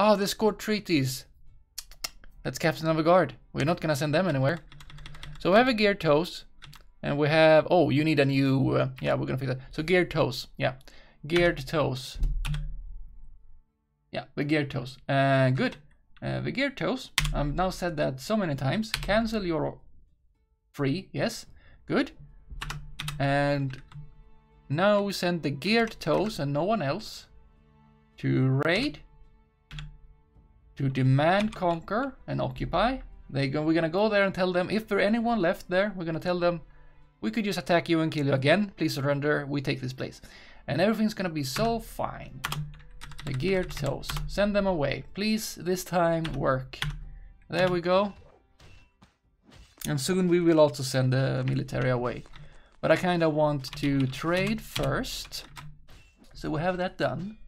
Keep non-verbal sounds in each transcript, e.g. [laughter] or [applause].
Oh, the scored treaties. That's Captain of a Guard. We're not gonna send them anywhere. So we have a geared toes. And we have, oh, you need a new, uh, yeah, we're gonna fix that. So geared toes, yeah. Geared toes. Yeah, the geared toes. Uh, good. Uh, the geared toes, I've now said that so many times. Cancel your free, yes, good. And now we send the geared toes and no one else to raid, to demand, conquer, and occupy. They go, we're gonna go there and tell them if there anyone left there, we're gonna tell them we could just attack you and kill you again. Please surrender. We take this place. And everything's gonna be so fine. The geared toes. Send them away. Please, this time, work. There we go. And soon we will also send the military away. But I kind of want to trade first. So we have that done.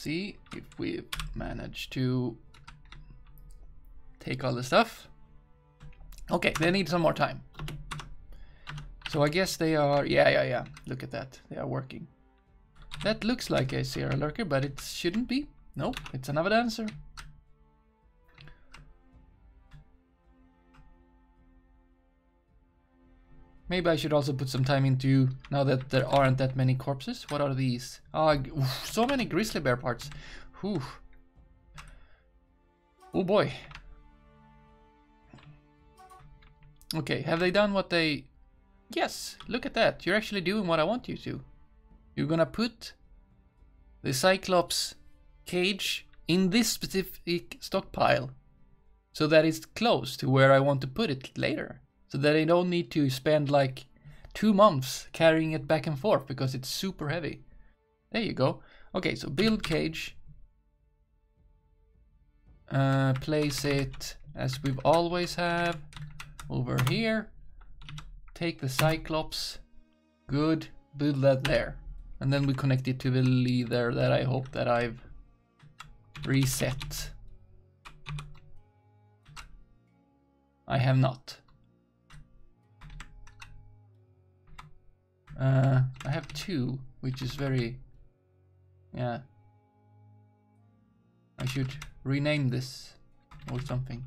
See if we manage to take all the stuff. Okay, they need some more time. So I guess they are, yeah, yeah, yeah, look at that, they are working. That looks like a Sierra Lurker, but it shouldn't be. Nope, it's another dancer. Maybe I should also put some time into, now that there aren't that many corpses. What are these? Ah, oh, so many grizzly bear parts. Whew. Oh boy. Okay, have they done what they... Yes, look at that. You're actually doing what I want you to. You're gonna put the Cyclops cage in this specific stockpile so that it's close to where I want to put it later. So that I don't need to spend like two months carrying it back and forth because it's super heavy. There you go. Okay, so build cage. Uh, place it as we've always have over here. Take the Cyclops. Good. Build that there. And then we connect it to the leader that I hope that I've reset. I have not. Uh, I have two, which is very... Yeah. I should rename this or something.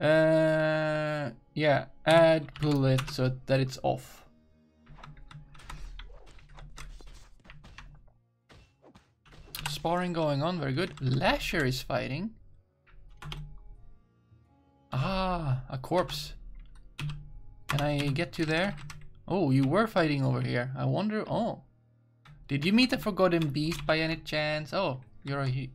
Uh, yeah, add bullet so that it's off. Sparring going on, very good. Lasher is fighting. Ah, a corpse. Can I get you there? Oh, you were fighting over here. I wonder, oh. Did you meet the forgotten beast by any chance? Oh, you're a... he.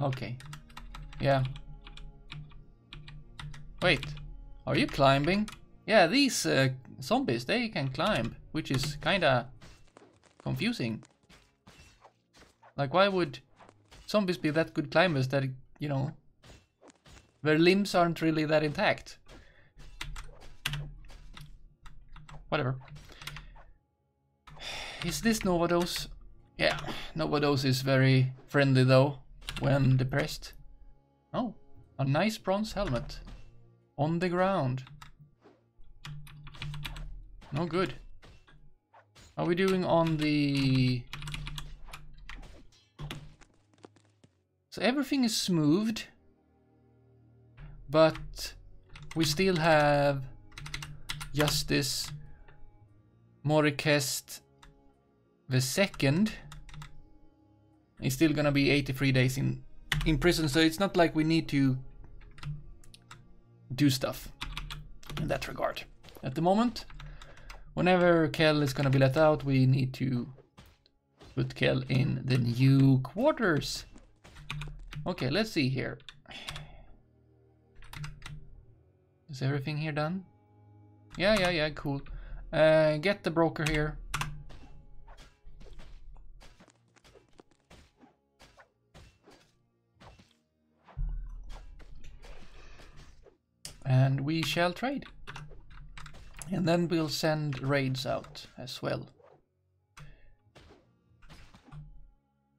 Okay. Yeah. Wait. Are you climbing? Yeah, these uh, zombies, they can climb, which is kinda confusing. Like, why would zombies be that good climbers that, you know, their limbs aren't really that intact? Whatever. Is this Novadose? Yeah, Novadose is very friendly though, when depressed. Oh, a nice bronze helmet. On the ground. No good. Are we doing on the... So everything is smoothed. But we still have Justice Morikest the second. He's still gonna be 83 days in, in prison, so it's not like we need to do stuff in that regard. At the moment, Whenever Kel is gonna be let out, we need to put Kel in the new quarters. Okay, let's see here. Is everything here done? Yeah, yeah, yeah, cool. Uh, get the broker here. And we shall trade. And then we'll send raids out as well.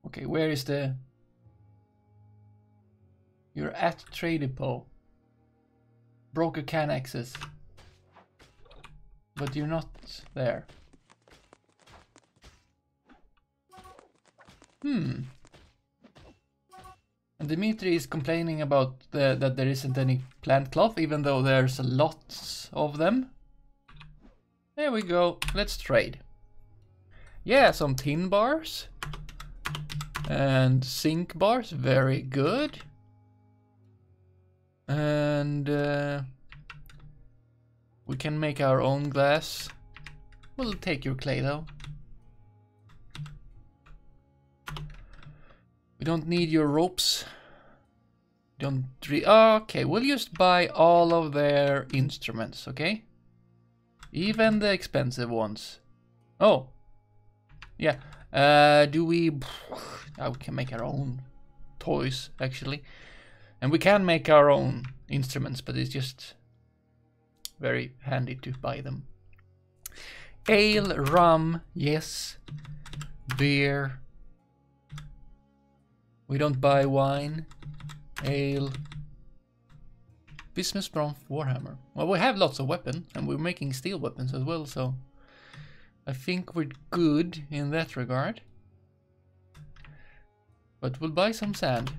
Okay, where is the... You're at Trade Depot. Broker can access. But you're not there. Hmm. And Dimitri is complaining about the, that there isn't any plant cloth, even though there's lots of them. There we go. Let's trade. Yeah, some tin bars. And zinc bars. Very good. And uh, we can make our own glass. We'll take your clay though. We don't need your ropes. Don't re okay, we'll just buy all of their instruments, okay? Even the expensive ones. Oh. Yeah. Uh, do we... Oh, [sighs] we can make our own toys, actually. And we can make our own instruments, but it's just very handy to buy them. Ale, rum, yes. Beer, we don't buy wine, ale, business from Warhammer. Well, we have lots of weapons, and we're making steel weapons as well, so I think we're good in that regard. But we'll buy some sand.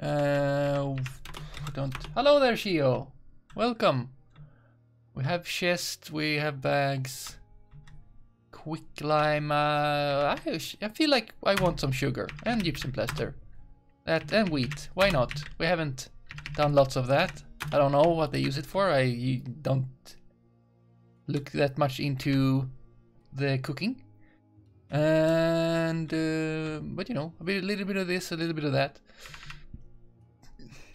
Uh, don't. Hello there, Shio. Welcome. We have chest. We have bags quicklime. Uh, I, I feel like I want some sugar and gypsum plaster. That and wheat. Why not? We haven't done lots of that. I don't know what they use it for. I don't look that much into the cooking. And uh, but you know, a, bit, a little bit of this, a little bit of that.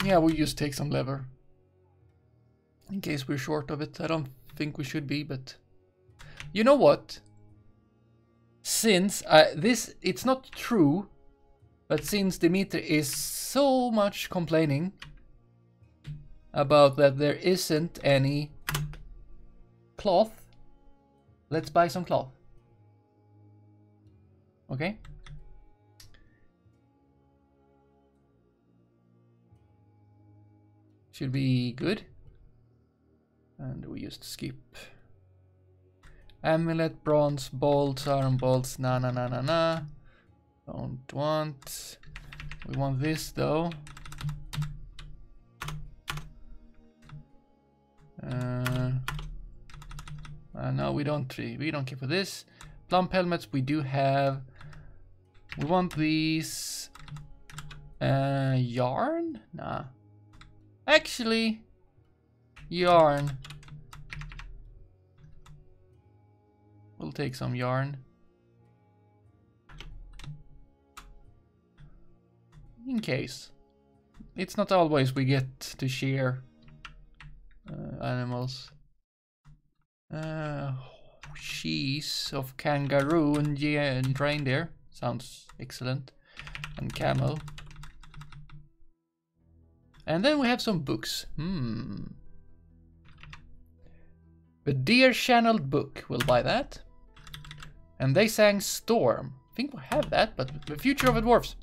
Yeah, we just take some leather in case we're short of it. I don't think we should be, but you know what? since this it's not true but since Dimitri is so much complaining about that there isn't any cloth let's buy some cloth okay should be good and we just skip Amulet, bronze, bolts, iron bolts, na na na na na. Don't want. We want this though. Uh, uh, no, we don't. We don't care for this. Plump helmets we do have. We want these. Uh, yarn? Nah. Actually, yarn. We'll take some yarn. In case. It's not always we get to shear uh, animals. Uh, cheese of kangaroo and, yeah, and reindeer. Sounds excellent. And camel. And then we have some books. Hmm. The Deer Channeled Book. We'll buy that. And they sang Storm. I think we have that, but the future of the dwarfs.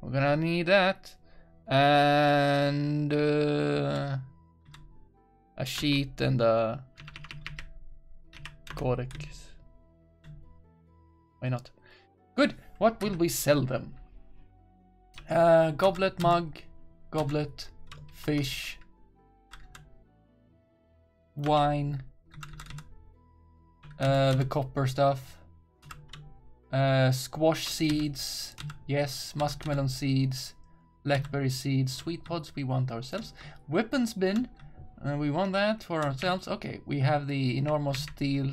We're gonna need that. And uh, a sheet and a codex. Why not? Good. What will we sell them? Uh, goblet, mug, goblet, fish, wine, uh, the copper stuff. Uh, squash seeds, yes. Muskmelon seeds, blackberry seeds, sweet pods we want ourselves. Weapons bin, uh, we want that for ourselves. Okay, we have the enormous steel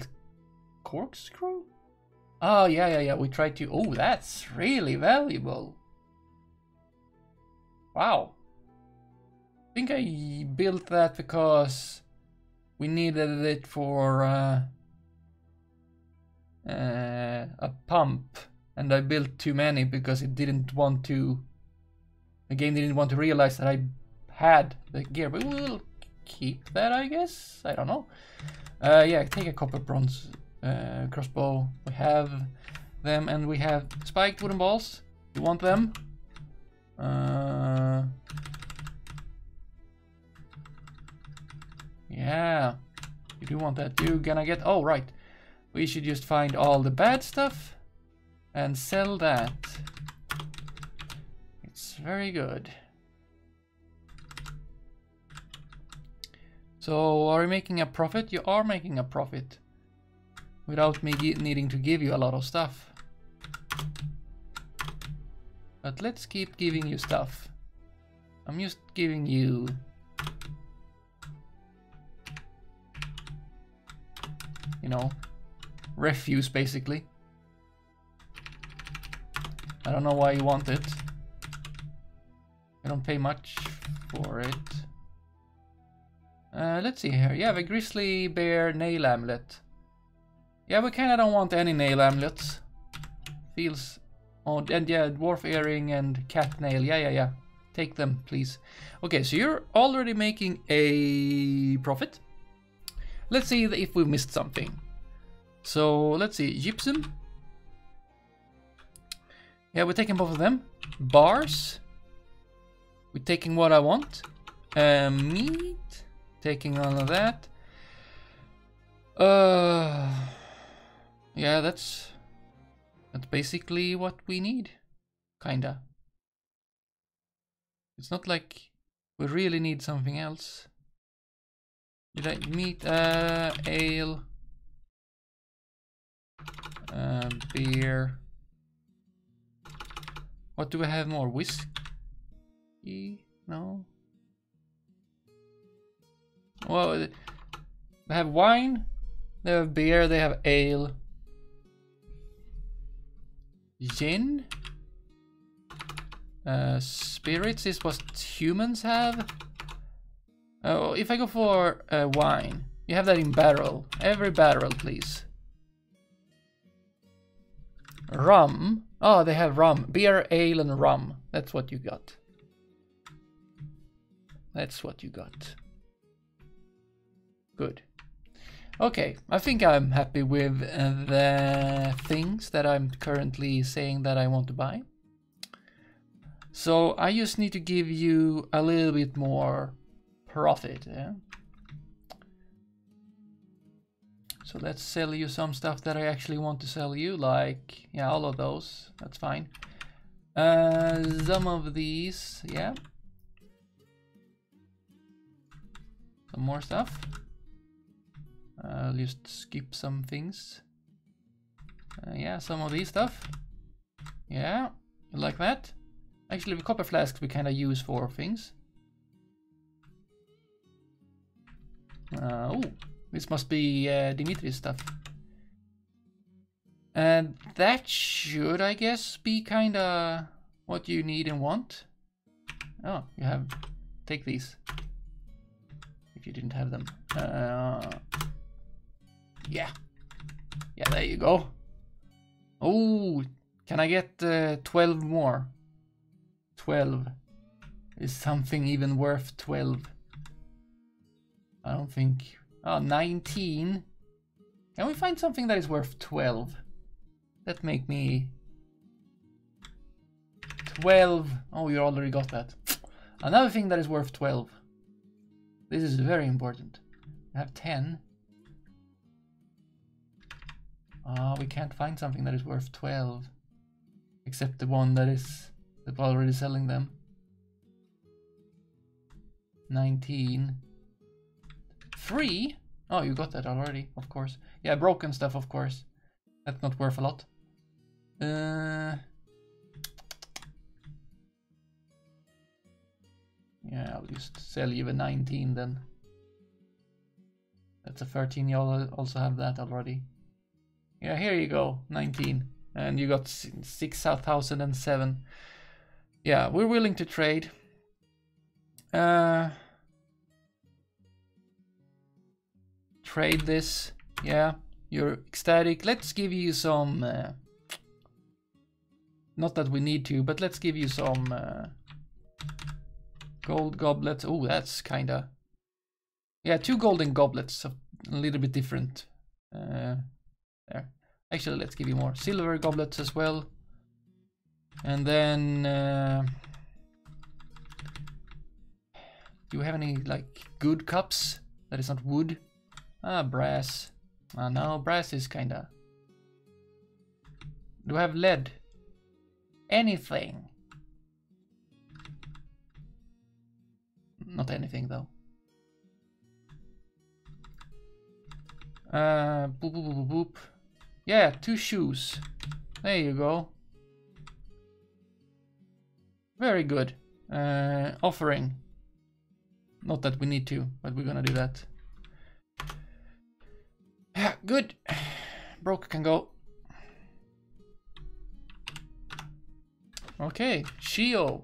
corkscrew. Oh, yeah, yeah, yeah. We tried to... Oh, that's really valuable. Wow. I think I built that because we needed it for... Uh, uh, a pump. And I built too many because it didn't want to the game didn't want to realize that I had the gear. But we'll keep that I guess. I don't know. Uh, yeah take a copper bronze uh, crossbow. We have them, and we have spiked wooden balls. You want them? Yeah, you do want that. You're gonna get. Oh, right. We should just find all the bad stuff and sell that. It's very good. So, are we making a profit? You are making a profit without me needing to give you a lot of stuff. But let's keep giving you stuff. I'm just giving you... You know, refuse basically. I don't know why you want it. I don't pay much for it. Uh, let's see here. You have a grizzly bear nail amulet. Yeah, we kinda don't want any nail amulets. Feels odd. And yeah, dwarf earring and cat nail. Yeah, yeah, yeah. Take them, please. Okay, so you're already making a profit. Let's see if we missed something. So, let's see. Gypsum. Yeah, we're taking both of them. Bars. We're taking what I want. Uh, meat. Taking all of that. Uh, yeah, that's that's basically what we need, kinda. It's not like we really need something else. Did I meat, uh, ale, uh, beer. What do we have more? Whiskey? No. Well, they have wine, they have beer, they have ale. Gin? Uh, spirits is what humans have. Oh, if I go for uh, wine, you have that in barrel. Every barrel, please. Rum. Oh, they have rum. Beer, ale, and rum. That's what you got. That's what you got. Good. Okay, I think I'm happy with uh, the things that I'm currently saying that I want to buy. So I just need to give you a little bit more profit. Yeah? So let's sell you some stuff that I actually want to sell you, like, yeah, all of those, that's fine. Uh, some of these, yeah. Some more stuff. I'll just skip some things. Uh, yeah, some of these stuff. Yeah, like that. Actually, the copper flasks we kind of use for things. Uh, oh, this must be uh, Dimitri's stuff. And that should, I guess, be kind of what you need and want. Oh, you have... Take these. If you didn't have them. Uh, yeah. Yeah, there you go. Oh, can I get uh, 12 more? 12. Is something even worth 12? I don't think Oh, 19. Can we find something that is worth 12? That make me... 12. Oh, you already got that. Another thing that is worth 12. This is very important. I have 10. Oh, we can't find something that is worth 12. Except the one that is that already selling them. 19. Free? Oh, you got that already, of course. Yeah, broken stuff, of course. That's not worth a lot. Uh, yeah, I'll just sell you a 19 then. That's a 13, you also have that already. Yeah, here you go, 19. And you got 6,007. Yeah, we're willing to trade. Uh, trade this. Yeah, you're ecstatic. Let's give you some... Uh, not that we need to, but let's give you some uh, gold goblets. Oh, that's kinda... Yeah, two golden goblets, a little bit different. Uh, there. Actually, let's give you more silver goblets as well. And then... Uh, do you have any, like, good cups? That is not wood? Ah, brass. Ah, no, brass is kinda... Do I have lead? Anything. Not anything, though. Uh, boop, boop, boop, boop. Yeah, two shoes. There you go. Very good. Uh, offering. Not that we need to, but we're gonna do that. Yeah, [sighs] good. [sighs] Broke can go. Okay, Shio.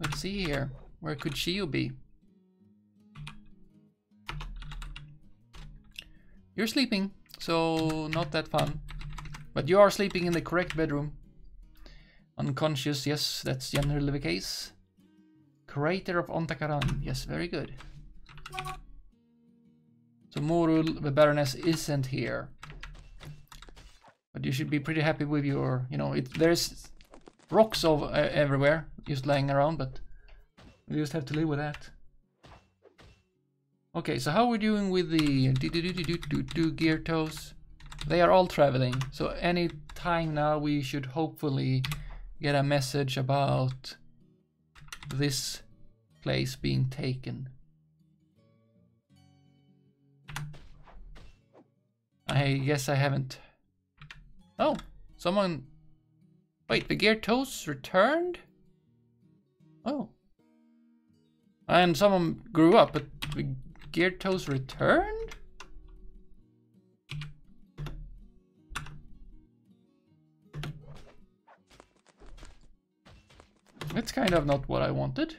Let's see here. Where could Shio be? You're sleeping, so not that fun. But you are sleeping in the correct bedroom. Unconscious, yes, that's generally the case. Crater of Ontakaran, yes, very good. So Morul, the Baroness, isn't here. But you should be pretty happy with your, you know, it, there's rocks of, uh, everywhere, just lying around, but you just have to live with that. Okay, so how are we doing with the do, do, do, do, do, do, gear toes? They are all traveling, so any time now we should hopefully get a message about this place being taken. I guess I haven't... Oh, someone... Wait, the gear toes returned? Oh. And someone grew up, but the gear toes returned? It's kind of not what I wanted.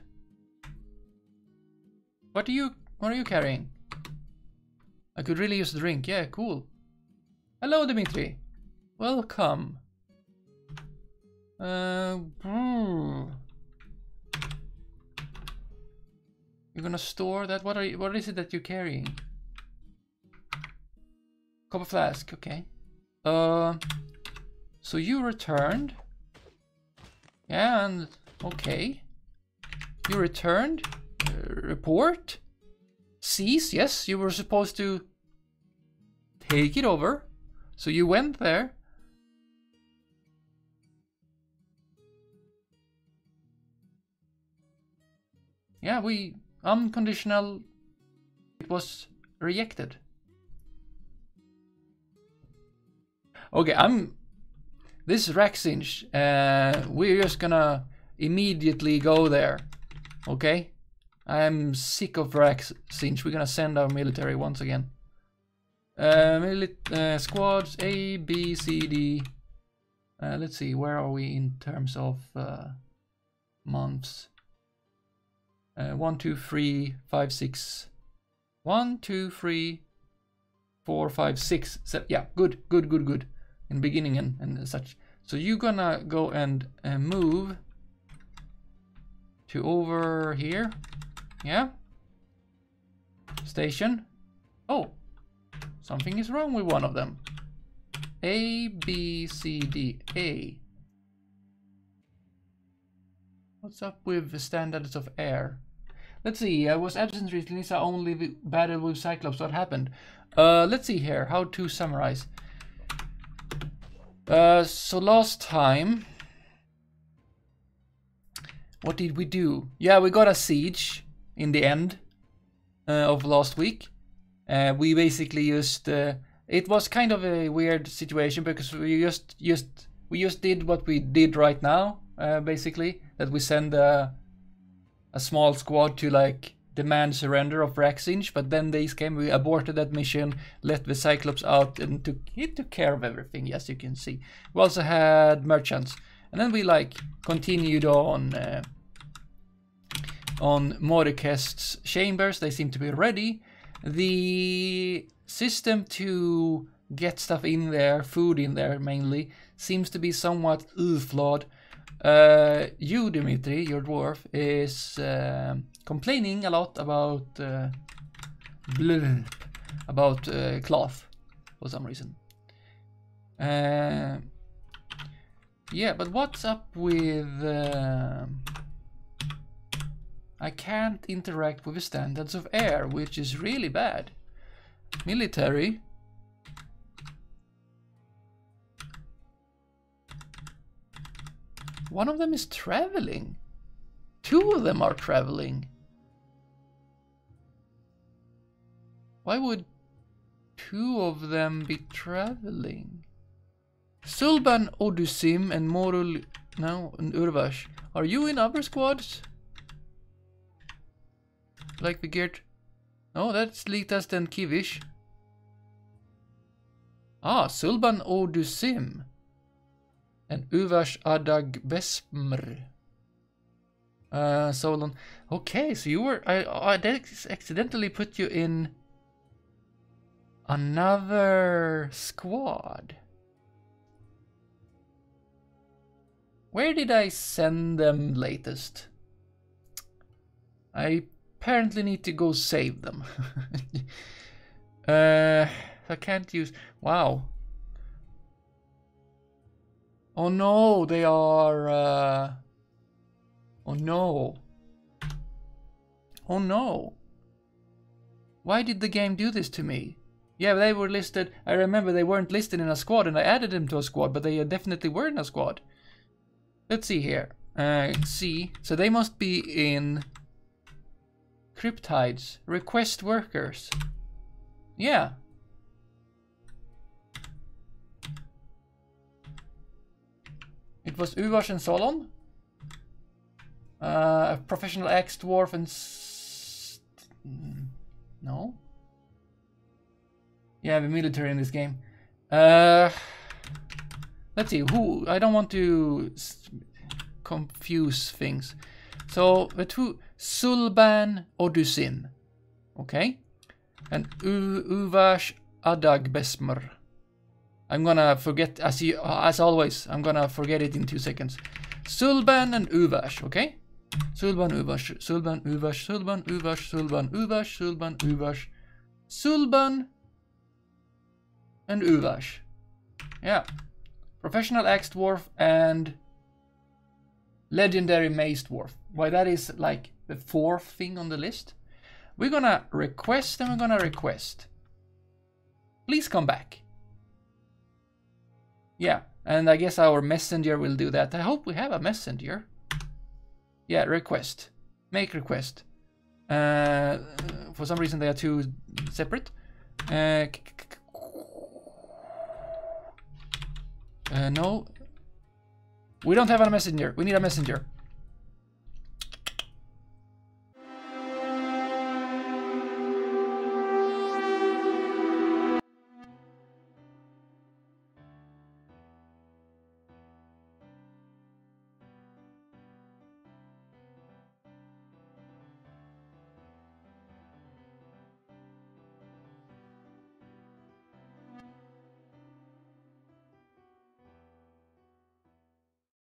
What are you what are you carrying? I could really use a drink. Yeah, cool. Hello, Dimitri. Welcome. Uh, hmm. You're gonna store that? What are you, what is it that you're carrying? Copper flask, okay. Uh, so you returned. And okay. You returned. Uh, report. Cease, yes, you were supposed to take it over. So you went there. Yeah, we unconditional it was rejected. Okay, I'm this Rexinch, uh we're just gonna immediately go there. Okay? I'm sick of Rexinch. We're gonna send our military once again. Uh, uh, squads A, B, C, D. Uh, let's see, where are we in terms of uh, months? Uh, one, two, three, five, six. One, two, three, four, five, six. Seven. Yeah, good, good, good, good. In beginning and, and such. So you're gonna go and uh, move to over here. Yeah. Station. Oh, Something is wrong with one of them. A, B, C, D, A. What's up with the standards of air? Let's see, I was absent recently, so I only battled with Cyclops. What happened? Uh, let's see here, how to summarize. Uh, so last time... What did we do? Yeah, we got a siege in the end uh, of last week. Uh, we basically used uh, it was kind of a weird situation because we just just we just did what we did right now, uh, basically that we send a a small squad to like demand surrender of Rexinch, but then they came, we aborted that mission, let the Cyclops out and took, he took care of everything, yes you can see. We also had merchants, and then we like continued on uh, on Mordekest's chambers, they seem to be ready, the system to get stuff in there, food in there mainly, seems to be somewhat flawed. Uh, you, Dimitri, your dwarf, is uh, complaining a lot about uh, about uh, cloth. for some reason. Uh, yeah, but what's up with... I can't interact with the standards of air, which is really bad. Military. One of them is traveling. Two of them are traveling. Why would two of them be traveling? Sulban, Odusim, and Morul... No, and Urvash. Are you in other squads? Like we get... No, that's Litas than Kivish. Ah, Sulban Odusim. And Uvash Adag Besmr. Uh, Solon. Okay, so you were... I, I accidentally put you in... Another squad. Where did I send them latest? I apparently need to go save them. [laughs] uh, I can't use... Wow. Oh no, they are... Uh... Oh no. Oh no. Why did the game do this to me? Yeah, they were listed. I remember they weren't listed in a squad and I added them to a squad, but they definitely were in a squad. Let's see here. Uh, see. So they must be in Cryptides. Request workers. Yeah. It was Uvash and Solon. Uh, professional Axe Dwarf and... no? Yeah, the military in this game. Uh, let's see, who... I don't want to confuse things. So, the two... Sulban Odusin. Okay? And U Uvash Adag Besmer. I'm gonna forget, as, you, as always, I'm gonna forget it in two seconds. Sulban and Uvash, okay? Sulban, Uvash, Sulban, Uvash, Sulban, Uvash, Sulban, Uvash, Sulban, Uvash, Sulban, and Uvash. Yeah. Professional Axe Dwarf and Legendary Mace Dwarf. Why that is like the fourth thing on the list. We're gonna request and we're gonna request. Please come back. Yeah, and I guess our messenger will do that. I hope we have a messenger. Yeah, request. Make request. Uh, for some reason they are two separate. Uh, uh, no. We don't have a messenger. We need a messenger.